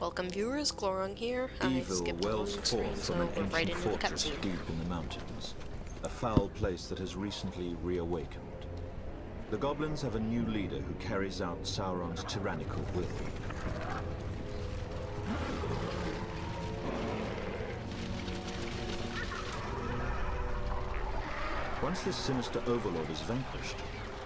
Welcome viewers, Glaurung here. I Evil skipped wells loading screen, forth so from an right ancient the fortress deep in the mountains, a foul place that has recently reawakened. The goblins have a new leader who carries out Sauron's tyrannical will. Once this sinister overlord is vanquished,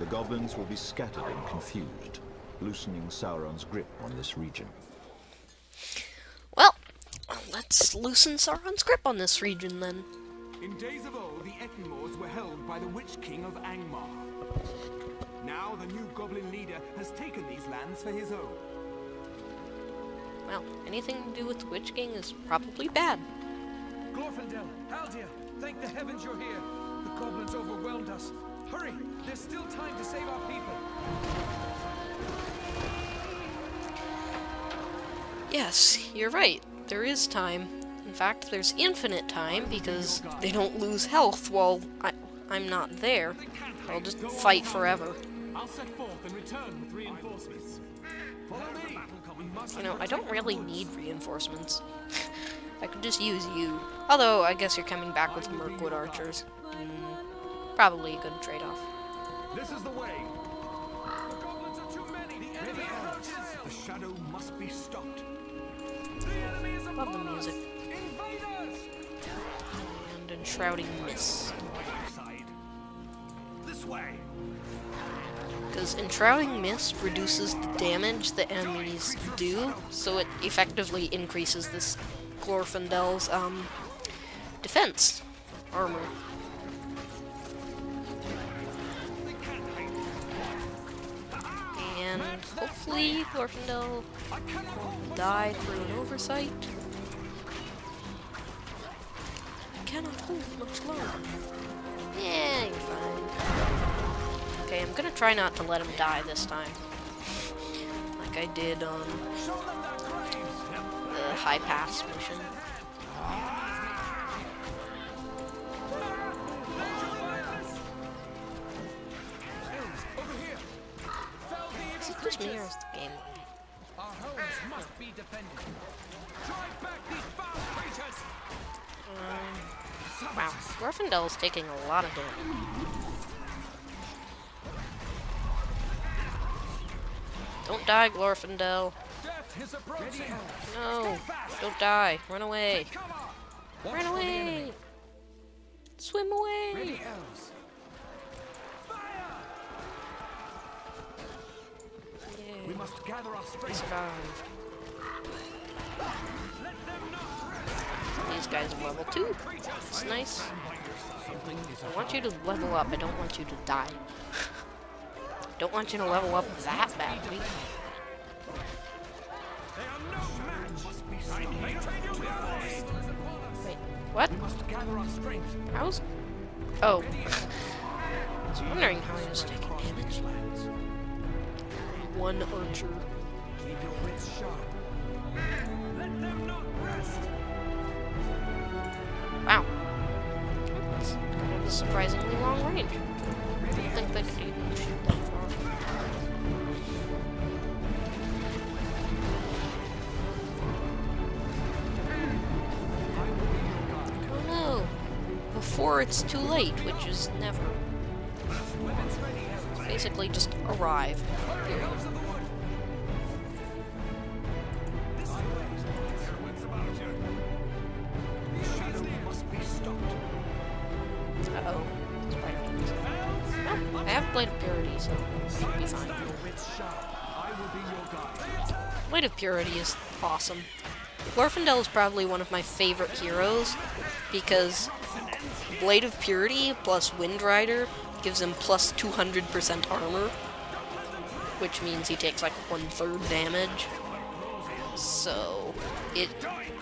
the goblins will be scattered and confused, loosening Sauron's grip on this region. Let's loosen Sauron's grip on this region then. In days of old, the Ettenmoors were held by the Witch King of Angmar. Now, the new goblin leader has taken these lands for his own. Well, anything to do with the Witch King is probably bad. Glorfindel, Haldir, thank the heavens you're here. The goblins overwhelmed us. Hurry, there's still time to save our people. Yes, you're right. There is time. In fact, there's infinite time because they don't lose health while I, I'm not there. I'll just fight forever. I'll set forth and return with reinforcements. Follow me. We must You know, I don't really need reinforcements. I could just use you. Although, I guess you're coming back with Mirkwood archers. Mm, probably a good trade-off. This is the way. The goblins are too many. The enemy approaches. The shadow must be stopped. Love the music. And Enshrouding way. Because Enshrouding Mist reduces the damage the enemies do, so it effectively increases this Glorfindel's um, defense armor. And hopefully Glorfindel won't die through an oversight. Hold much longer. Yeah, you're fine. Okay, I'm gonna try not to let him die this time. Like I did on the high pass mission. Over here. Fell the Is it just me or is the game? Our homes must be defended. Drive back these foul creatures. Um, Wow, Glorfindel's taking a lot of damage. Don't die, Glorfindel. Death is approaching. No, don't die. Run away. Run Watch for the enemy. away. Swim away. Fire! We must gather our strength. These guys are level 2. It's nice. I want you to level up. I don't want you to die. don't want you to level up that badly. Wait, what? Strength. How's... Oh. I was wondering how he was taking damage. One archer. Keep your wits sharp. Let them not rest. Wow. That's kind of a surprisingly long range. I didn't think they could even shoot that far. Hmm. Oh no! Before it's too late, which is never. Basically just arrive. Period. Blade of Purity, so be fine. Blade of Purity is awesome. Glorfindel is probably one of my favorite heroes because Blade of Purity plus Wind Rider gives him plus 200% armor, which means he takes like one third damage. So it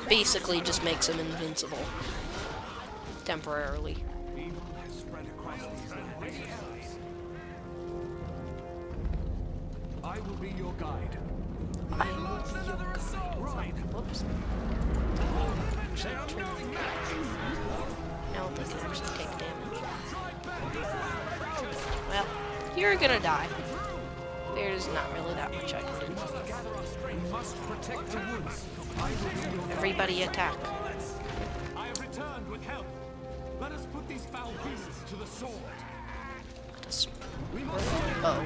basically just makes him invincible temporarily. I will be your guide. I your guide. Ride. Whoops. Now can actually take damage. Well, you're gonna die. There's not really that much I can do. Gather our strength. We must Protect the woods. Everybody attack. I have returned with help. Let us put these foul beasts to the sword. Just- Oh,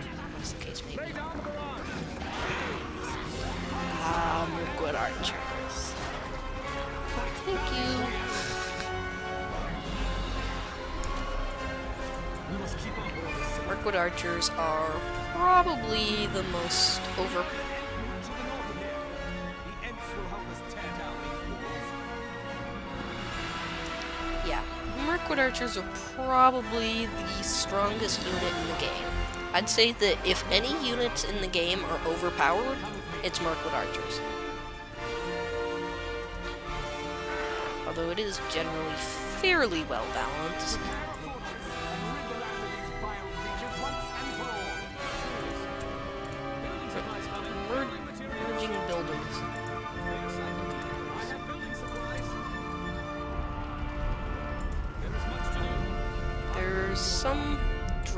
Mirkwood archers are probably the most over. Yeah, Mirkwood archers are probably the strongest unit in the game. I'd say that if any units in the game are overpowered, it's Mirkwood archers. Although it is generally fairly well balanced.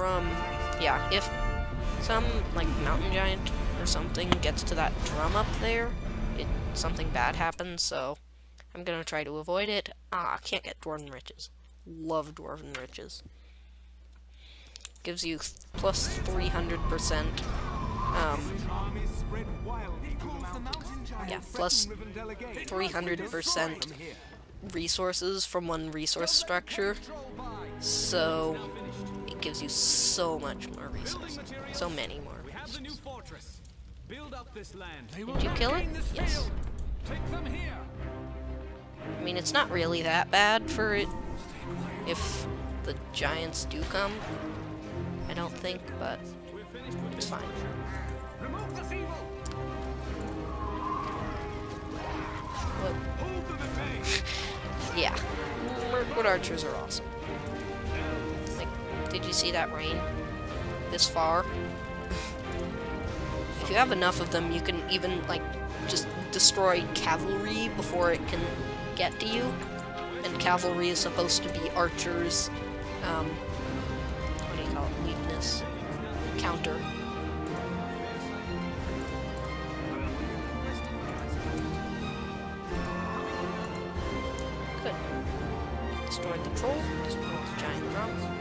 Yeah, if some like mountain giant or something gets to that drum up there, it something bad happens. So I'm gonna try to avoid it. Ah, can't get dwarven riches. Love dwarven riches. Gives you plus 300%. Um, yeah, plus 300% resources from one resource structure. So gives you so much more resources. So many more. Have the new fortress. Build up this land. Did you kill it? Yes. Take them here. I mean, it's not really that bad for it if the giants do come. I don't think, but it's fine. Remove this evil. Hold them at yeah, Mirkwood archers are awesome. Did you see that rain? This far? if you have enough of them, you can even, like, just destroy cavalry before it can get to you. And cavalry is supposed to be archers, um, what do you call it, weakness, counter. Good. Destroyed the troll, destroyed the giant drums.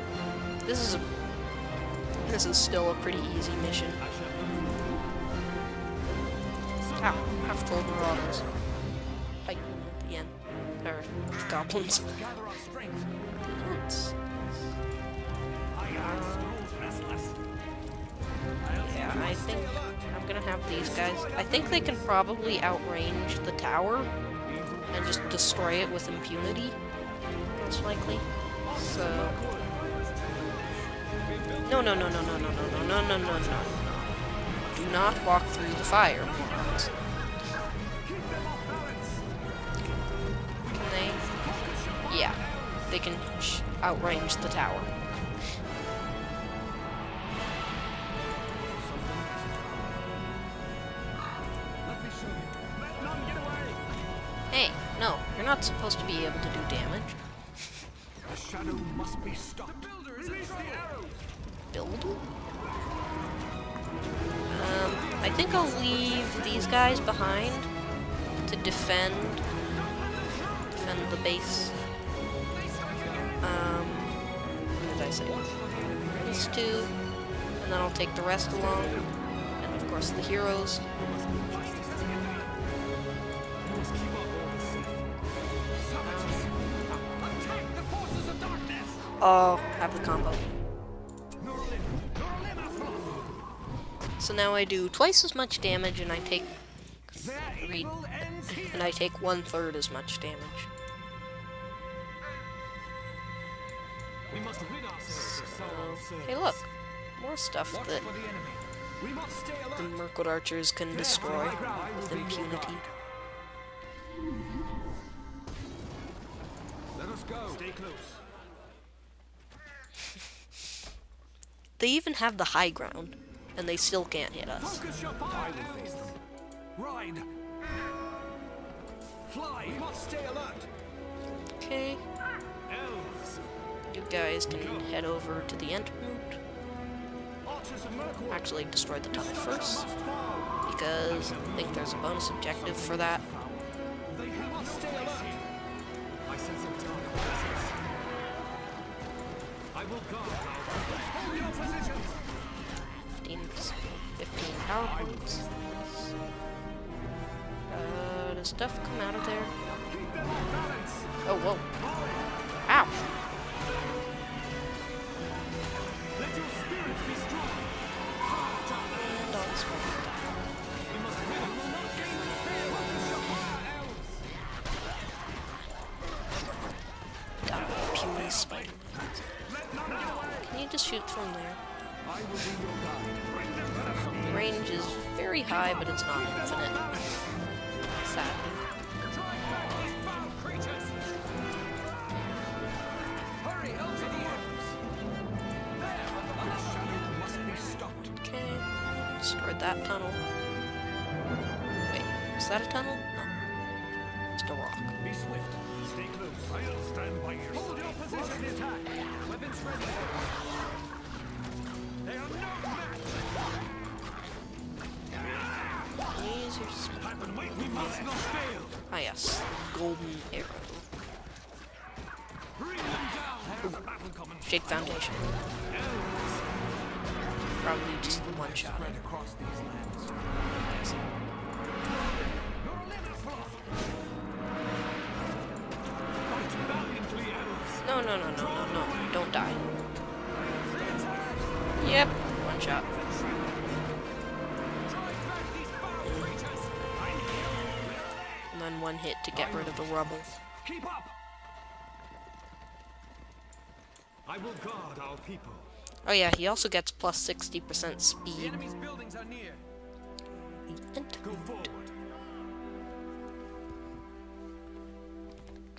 This is a this is still a pretty easy mission. Ow, half troll marauders. The end. Or goblins. Gather our strength. That's- uh, restless. yeah, I think I'm gonna have these guys. I think they can probably outrange the tower and just destroy it with impunity. Most likely. So. No, no, no, no, no, no, no, no, no, no, no, no, no. Do not walk through the fire. Can they? Yeah, they can outrange the tower. Hey, no, you're not supposed to be able to do damage. The shadow must be stopped. Release the arrows. build. Um, I think I'll leave these guys behind to defend defend the base. Um, what did I say? These two, and then I'll take the rest along, and of course the heroes. Oh, have the combo. So now I do twice as much damage, and I take three, evil ends here. and I take one third as much damage. We must rid ourselves of Sauron's Oh, Hey, look, more stuff Watch that the enemy. We must stay alert. the Mirkwood archers can destroy with impunity. Let us go. Stay close. They even have the high ground, and they still can't hit us. Focus your fire. I will face them. Ride. Fly. We must stay alert. Okay, Elves. you guys can head over to the Entmoot. Archers. Actually, destroy the tunnel first. Because I think there's a bonus objective for that. 15 power points. Uh, does stuff come out of there? Keep them off balance! Oh, whoa. High, but it's not infinite. Sadly. Drive back these foul creatures! Hurry, Elves! There! The shadow must be stopped. Okay. Destroyed that tunnel. Wait, is that a tunnel? No. Just a rock. Be swift. Stay close. I'll stand by your Hold your position! attack! Weapons ready! They are no match! Wait. We must not fail. Ah yes, golden arrow. Bring them down. Coming. Shake foundation. Probably just one shot. Across these lands. No, no, no, no, no, hit to get rid of the rubble. Keep up. I will guard our people. Oh yeah, he also gets plus 60% The speed. enemy's buildings are near. Go forward.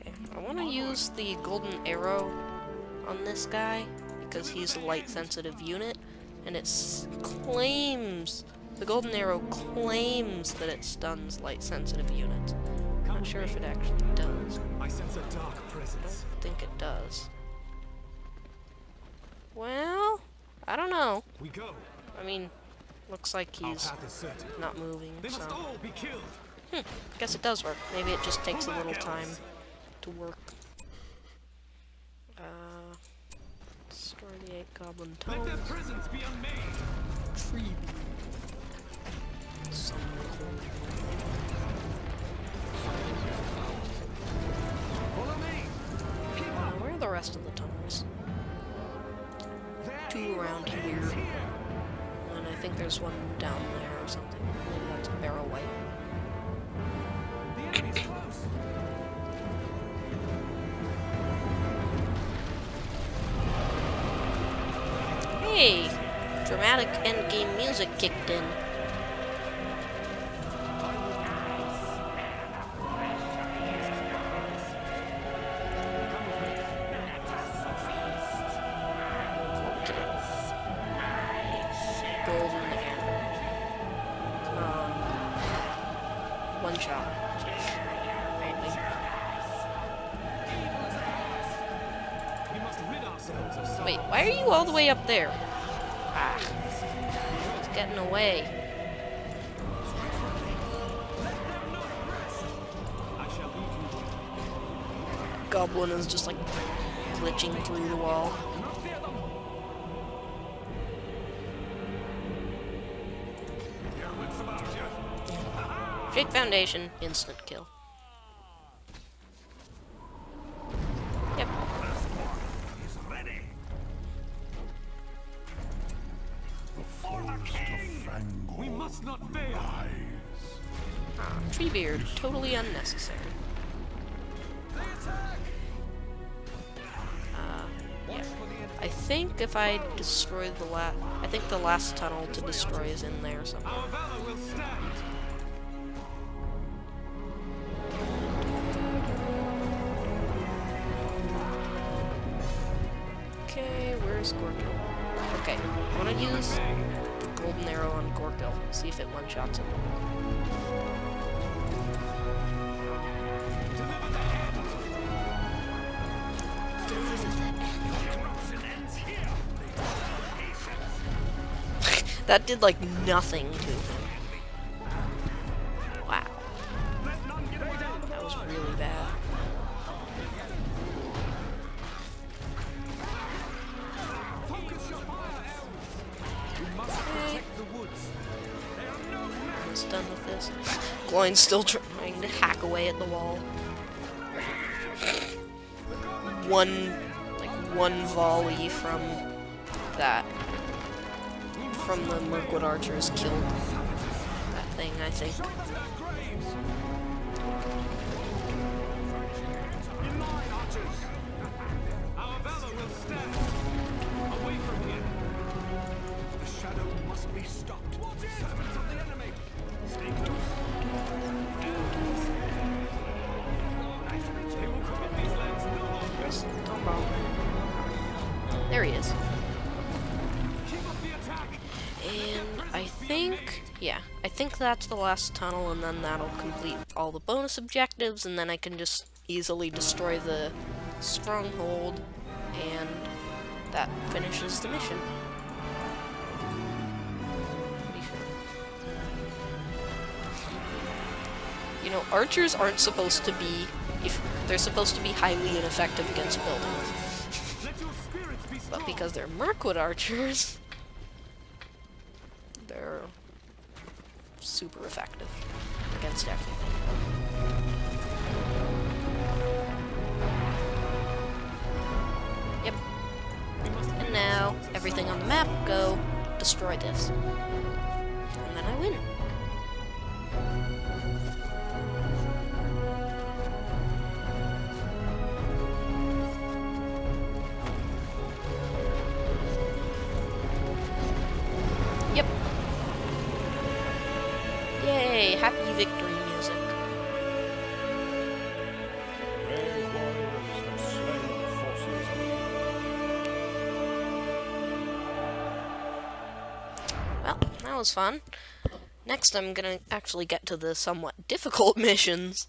Okay, I want to use the golden arrow on this guy because he's a light sensitive unit, and it claims the golden arrow claims that it stuns light sensitive units. Not sure if it actually does. I sense a dark I presence. don't think it does. Well, I don't know. We go. I mean, looks like he's path is certain. not moving, They must all be killed. I guess it does work. Maybe it just takes a little time to work. Uh, destroy the eight goblin Let their presence be unmade. Tree beam. Summon Uh, where are the rest of the tunnels? Two around here. And I think there's one down there or something. Maybe that's a barrel white. Hey! Dramatic endgame music kicked in. Way up there? Ah. It's getting away. Goblin is just like glitching through the wall. Shake Foundation, instant kill. Totally unnecessary. Uh, yeah. I think if I destroy the last, I think the last tunnel to destroy is in there somewhere. Okay, where's Gorkil? Okay, I want to use the golden arrow on Gorkil. See if it one-shots him. That did like nothing to him. Wow. That was really bad. Okay. Almost done with this. Gloin's still trying to hack away at the wall. one, like one volley from that. From the Mirkwood archers killed that thing, I think. There he archers! Think that's the last tunnel, and then that'll complete all the bonus objectives, and then I can just easily destroy the stronghold, and that finishes the mission. You know, archers aren't supposed to be, if they're supposed to be highly ineffective against buildings, Let your spirits be strong! but because they're Mirkwood archers, they're super effective against everything. Yep. And now, everything on the map, go destroy this. And then I win. Victory music. Well, that was fun. Next, I'm gonna actually get to the somewhat difficult missions.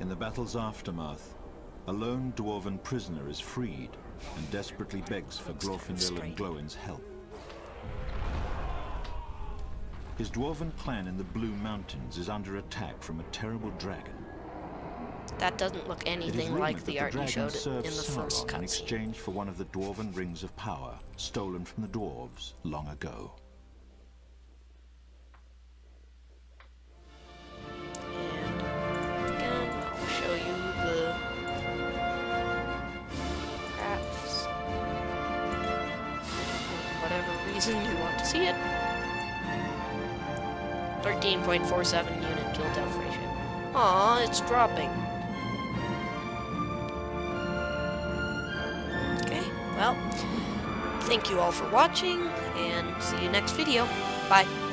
In the battle's aftermath, a lone dwarven prisoner is freed and desperately begs for Glorfindel and Gloin's help. His dwarven clan in the Blue Mountains is under attack from a terrible dragon. That doesn't look anything like the the art you showed in the first Sauron in exchange for one of the dwarven rings of power stolen from the dwarves long ago. 13.47 unit kill death ratio. Aw, it's dropping. Okay, well, thank you all for watching, and see you next video. Bye.